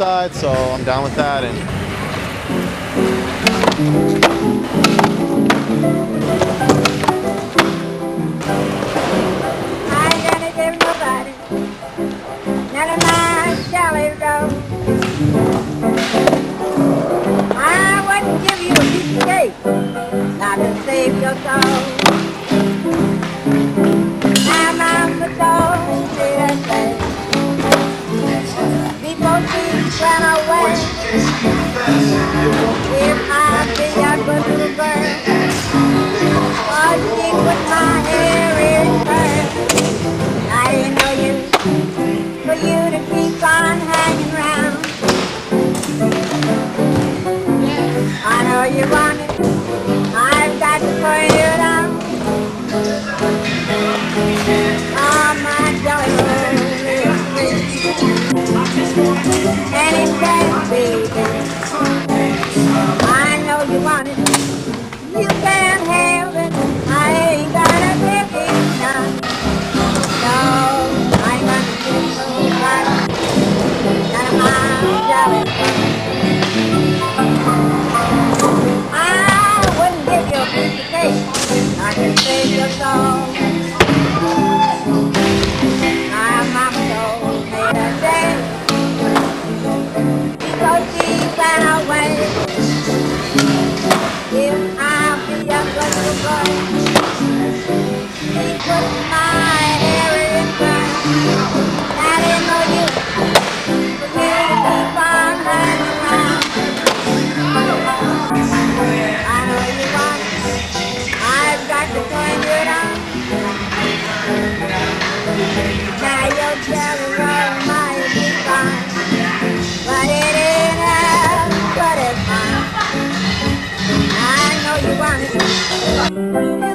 side, so I'm down with that. I wouldn't give you a piece of cake, not to save your soul. When I wake, when I life. 嗯。